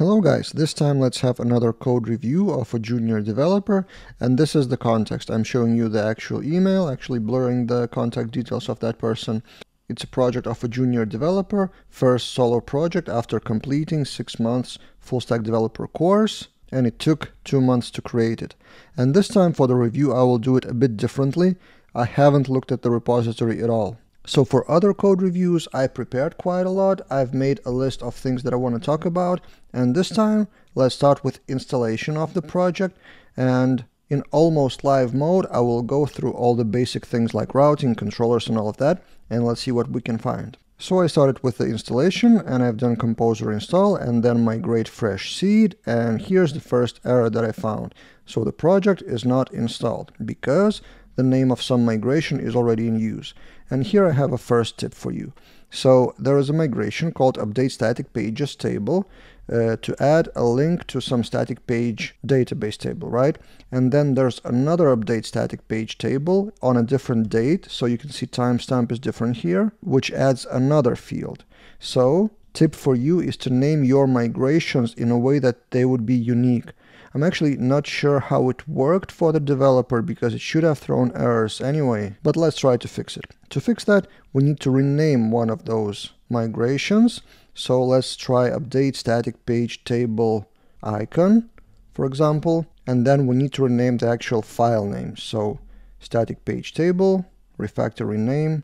Hello guys, this time let's have another code review of a junior developer and this is the context. I'm showing you the actual email, actually blurring the contact details of that person. It's a project of a junior developer, first solo project after completing six months full stack developer course and it took two months to create it. And this time for the review I will do it a bit differently. I haven't looked at the repository at all. So for other code reviews, I prepared quite a lot. I've made a list of things that I want to talk about. And this time, let's start with installation of the project. And in almost live mode, I will go through all the basic things like routing, controllers, and all of that. And let's see what we can find. So I started with the installation and I've done composer install and then migrate fresh seed. And here's the first error that I found. So the project is not installed because the name of some migration is already in use. And here I have a first tip for you. So there is a migration called update static pages table uh, to add a link to some static page database table, right? And then there's another update static page table on a different date. So you can see timestamp is different here, which adds another field. So tip for you is to name your migrations in a way that they would be unique. I'm actually not sure how it worked for the developer because it should have thrown errors anyway, but let's try to fix it. To fix that, we need to rename one of those migrations. So let's try update static page table icon, for example, and then we need to rename the actual file name. So static page table, refactor rename,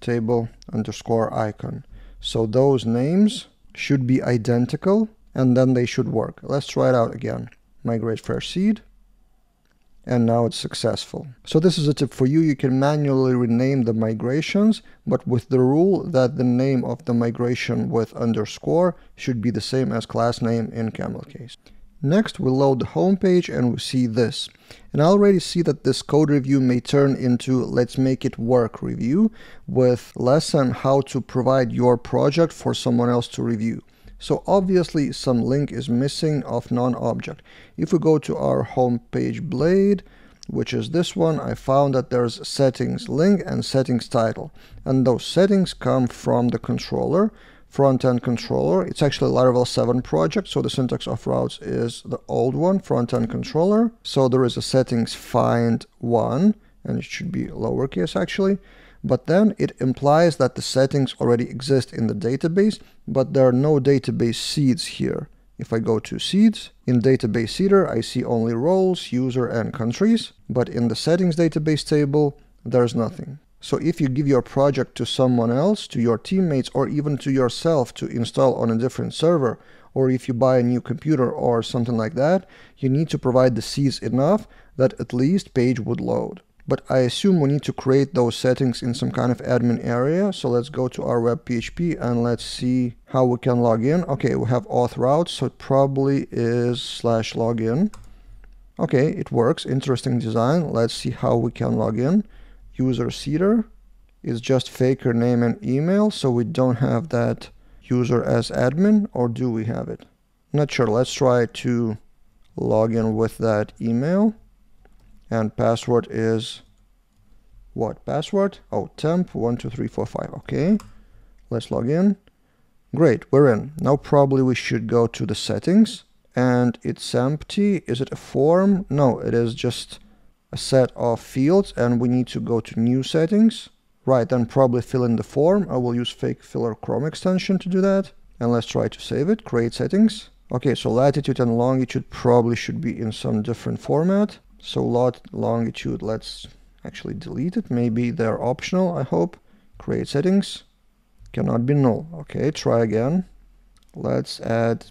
table underscore icon. So those names should be identical and then they should work. Let's try it out again. Migrate fresh seed. And now it's successful. So this is a tip for you. You can manually rename the migrations, but with the rule that the name of the migration with underscore should be the same as class name in camel case. Next, we load the home page and we see this. And I already see that this code review may turn into let's make it work review with lesson how to provide your project for someone else to review. So obviously some link is missing of non-object. If we go to our home page blade, which is this one, I found that there's settings link and settings title. And those settings come from the controller, front-end controller. It's actually Laravel 7 project, so the syntax of routes is the old one, front-end controller. So there is a settings find one, and it should be lowercase actually but then it implies that the settings already exist in the database, but there are no database seeds here. If I go to seeds, in database seeder I see only roles, user and countries, but in the settings database table there's nothing. So if you give your project to someone else, to your teammates, or even to yourself to install on a different server, or if you buy a new computer or something like that, you need to provide the seeds enough that at least page would load. But I assume we need to create those settings in some kind of admin area. So let's go to our web PHP and let's see how we can log in. Okay, we have auth routes, so it probably is slash login. Okay, it works. Interesting design. Let's see how we can log in. User seeder is just faker name and email, so we don't have that user as admin, or do we have it? Not sure. Let's try to log in with that email and password is what? Password? Oh temp 12345 okay. Let's log in. Great. We're in. Now probably we should go to the settings. And it's empty. Is it a form? No it is just a set of fields. And we need to go to new settings. Right then probably fill in the form. I will use fake filler chrome extension to do that. And let's try to save it. Create settings. Okay so latitude and longitude probably should be in some different format so lot longitude, let's actually delete it. Maybe they're optional, I hope. Create settings. Cannot be null. Okay, try again. Let's add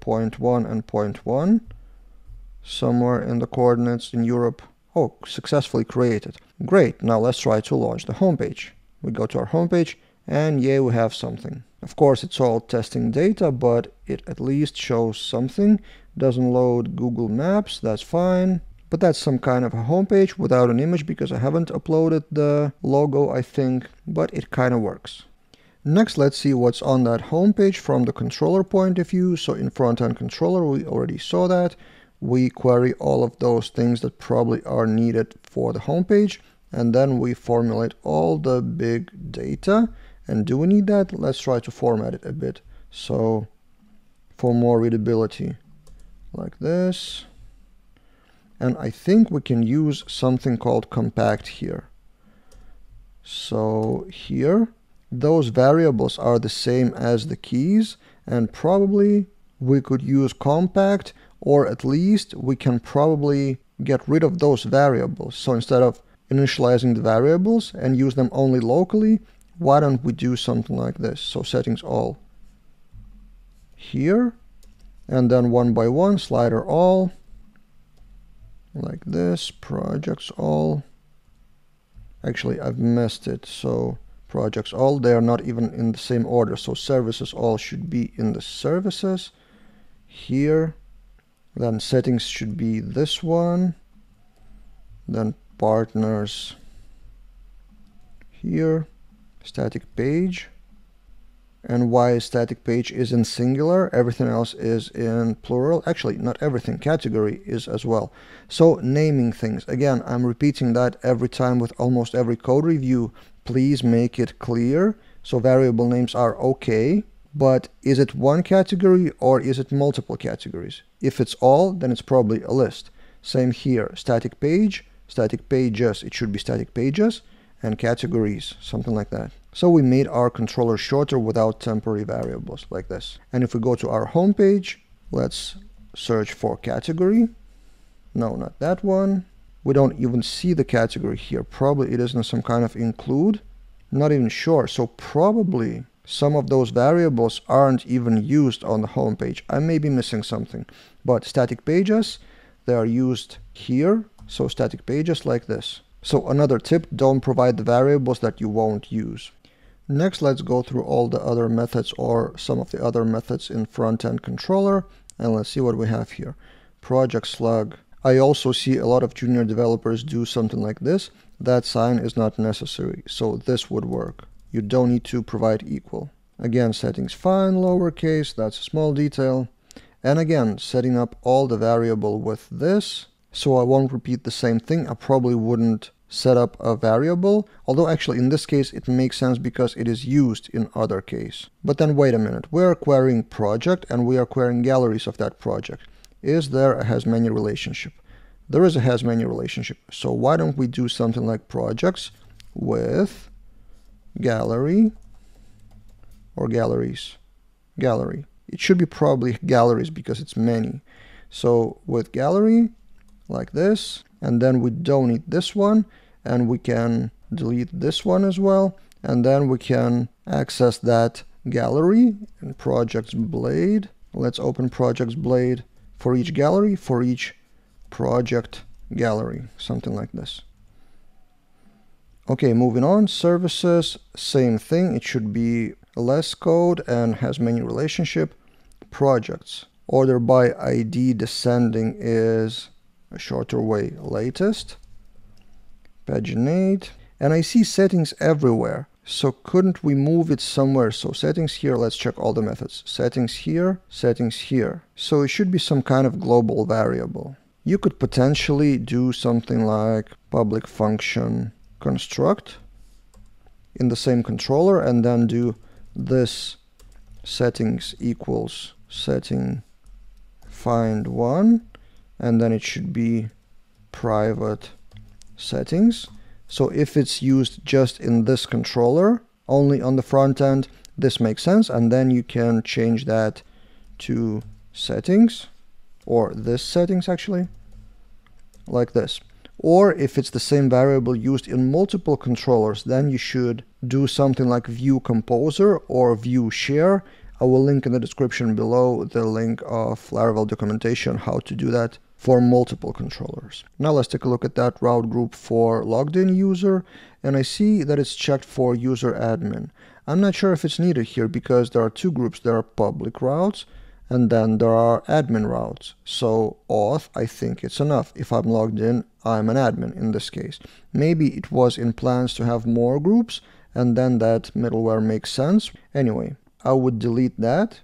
point 1 and point 1 somewhere in the coordinates in Europe. Oh, successfully created. Great, now let's try to launch the homepage. We go to our homepage and yeah, we have something. Of course, it's all testing data, but it at least shows something. Doesn't load Google Maps, that's fine. But that's some kind of a homepage without an image because I haven't uploaded the logo, I think, but it kind of works. Next, let's see what's on that homepage from the controller point of view. So in front-end controller, we already saw that. We query all of those things that probably are needed for the homepage. And then we formulate all the big data. And do we need that? Let's try to format it a bit. So for more readability like this and I think we can use something called compact here. So here those variables are the same as the keys and probably we could use compact or at least we can probably get rid of those variables. So instead of initializing the variables and use them only locally why don't we do something like this? So settings all here and then one by one slider all like this projects all. Actually I've messed it so projects all they are not even in the same order. So services all should be in the services here. Then settings should be this one. Then partners here. Static page and why static page is in singular everything else is in plural. Actually not everything category is as well. So naming things. Again i'm repeating that every time with almost every code review. Please make it clear. So variable names are okay but is it one category or is it multiple categories? If it's all then it's probably a list. Same here. Static page static pages. It should be static pages and categories something like that so we made our controller shorter without temporary variables like this. And if we go to our home page, let's search for category. No, not that one. We don't even see the category here. Probably it isn't some kind of include. Not even sure. So probably some of those variables aren't even used on the home page. I may be missing something. But static pages, they are used here. So static pages like this. So another tip, don't provide the variables that you won't use. Next, let's go through all the other methods or some of the other methods in front-end controller and let's see what we have here. Project slug. I also see a lot of junior developers do something like this. That sign is not necessary, so this would work. You don't need to provide equal. Again, settings fine, lowercase, that's a small detail. And again, setting up all the variable with this, so I won't repeat the same thing. I probably wouldn't set up a variable, although actually in this case it makes sense because it is used in other case. But then wait a minute, we are querying project and we are querying galleries of that project. Is there a has many relationship? There is a has many relationship, so why don't we do something like projects with gallery or galleries? Gallery. It should be probably galleries because it's many. So with gallery, like this, and then we don't need this one and we can delete this one as well and then we can access that gallery in projects blade. Let's open projects blade for each gallery for each project gallery something like this. Okay moving on. Services same thing. It should be less code and has many relationship. Projects. Order by id descending is a shorter way latest. Paginate. And I see settings everywhere so couldn't we move it somewhere? So settings here let's check all the methods. Settings here settings here. So it should be some kind of global variable. You could potentially do something like public function construct in the same controller and then do this settings equals setting find one and then it should be private settings. So if it's used just in this controller, only on the front end, this makes sense. And then you can change that to settings or this settings actually, like this. Or if it's the same variable used in multiple controllers, then you should do something like view composer or view share. I will link in the description below the link of Laravel documentation how to do that for multiple controllers. Now let's take a look at that route group for logged in user and I see that it's checked for user admin. I'm not sure if it's needed here because there are two groups. There are public routes and then there are admin routes. So auth, I think it's enough. If I'm logged in, I'm an admin in this case. Maybe it was in plans to have more groups and then that middleware makes sense. Anyway, I would delete that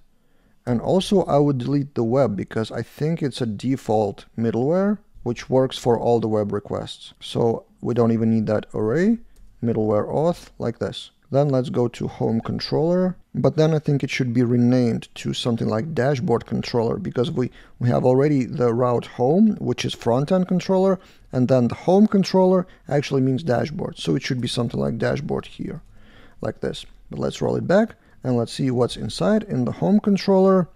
and also I would delete the web because I think it's a default middleware which works for all the web requests. So we don't even need that array, middleware auth like this. Then let's go to home controller, but then I think it should be renamed to something like dashboard controller because we, we have already the route home, which is front-end controller, and then the home controller actually means dashboard. So it should be something like dashboard here, like this. But let's roll it back and let's see what's inside in the home controller.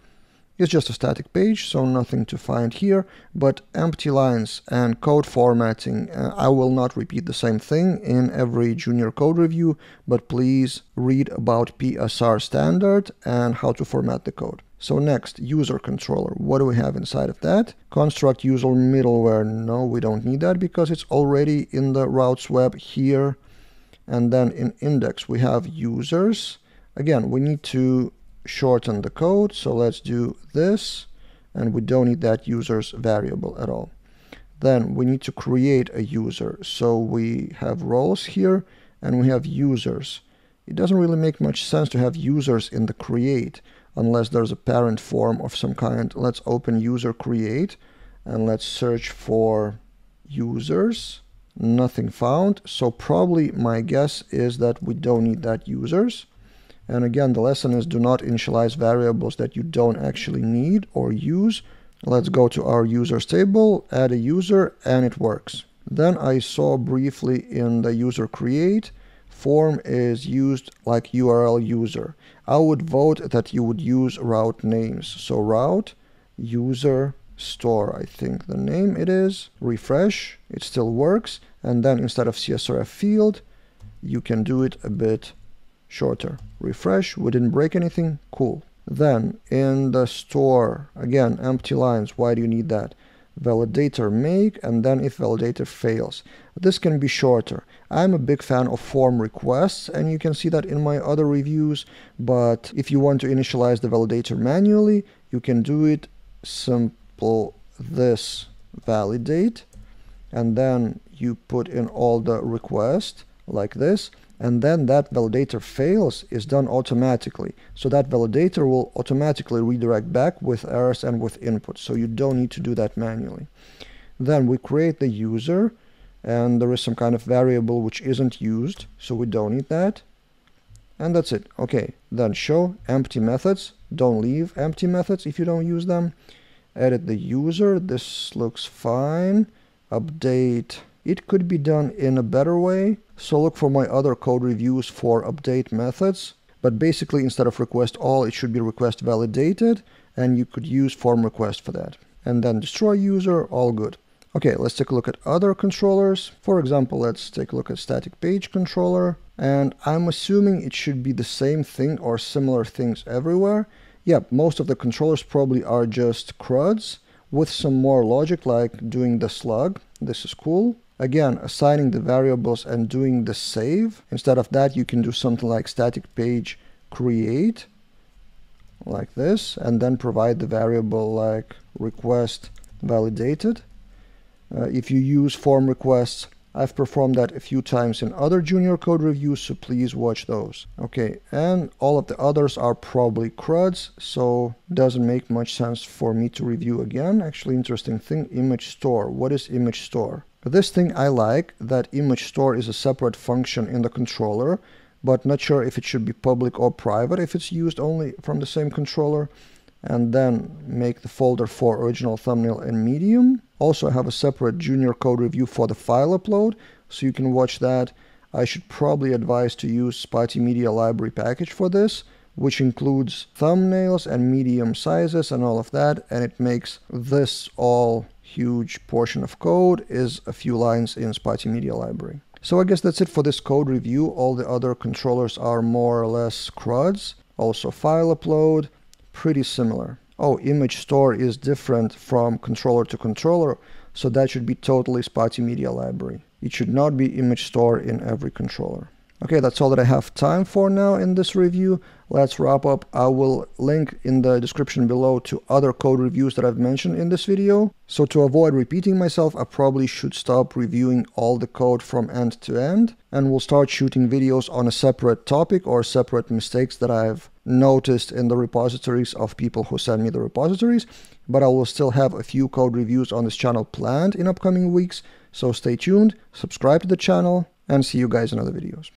It's just a static page, so nothing to find here, but empty lines and code formatting. Uh, I will not repeat the same thing in every junior code review, but please read about PSR standard and how to format the code. So next, user controller. What do we have inside of that? Construct user middleware. No, we don't need that because it's already in the routes web here. And then in index, we have users. Again, we need to shorten the code. So let's do this. And we don't need that user's variable at all. Then we need to create a user. So we have roles here and we have users. It doesn't really make much sense to have users in the create unless there's a parent form of some kind. Let's open user create and let's search for users. Nothing found. So probably my guess is that we don't need that users. And again, the lesson is do not initialize variables that you don't actually need or use. Let's go to our users table, add a user, and it works. Then I saw briefly in the user create, form is used like URL user. I would vote that you would use route names. So route, user, store, I think the name it is. Refresh, it still works. And then instead of CSRF field, you can do it a bit shorter. Refresh, we didn't break anything, cool. Then in the store, again, empty lines, why do you need that? Validator make, and then if validator fails. This can be shorter. I'm a big fan of form requests, and you can see that in my other reviews, but if you want to initialize the validator manually, you can do it simple this validate, and then you put in all the request like this, and then that validator fails is done automatically. So that validator will automatically redirect back with errors and with input. So you don't need to do that manually. Then we create the user and there is some kind of variable which isn't used. So we don't need that. And that's it. Okay, then show empty methods. Don't leave empty methods if you don't use them. Edit the user. This looks fine. Update it could be done in a better way, so look for my other code reviews for update methods. But basically, instead of request all, it should be request validated, and you could use form request for that. And then destroy user, all good. Okay, let's take a look at other controllers. For example, let's take a look at static page controller. And I'm assuming it should be the same thing or similar things everywhere. Yep, most of the controllers probably are just CRUDs with some more logic like doing the slug. This is cool. Again, assigning the variables and doing the save. Instead of that, you can do something like static page create, like this, and then provide the variable like request validated. Uh, if you use form requests, I've performed that a few times in other junior code reviews, so please watch those. Okay, and all of the others are probably CRUDs, so doesn't make much sense for me to review again. Actually, interesting thing, image store. What is image store? This thing I like, that image store is a separate function in the controller, but not sure if it should be public or private if it's used only from the same controller. And then make the folder for original thumbnail and medium. Also I have a separate junior code review for the file upload, so you can watch that. I should probably advise to use Spatie Media Library package for this, which includes thumbnails and medium sizes and all of that, and it makes this all huge portion of code is a few lines in Spatie Media Library. So I guess that's it for this code review. All the other controllers are more or less CRUDs. Also file upload, pretty similar. Oh, image store is different from controller to controller, so that should be totally Spatie Media Library. It should not be image store in every controller. Okay, that's all that I have time for now in this review. Let's wrap up. I will link in the description below to other code reviews that I've mentioned in this video. So to avoid repeating myself, I probably should stop reviewing all the code from end to end and we'll start shooting videos on a separate topic or separate mistakes that I've noticed in the repositories of people who send me the repositories. But I will still have a few code reviews on this channel planned in upcoming weeks. So stay tuned, subscribe to the channel, and see you guys in other videos.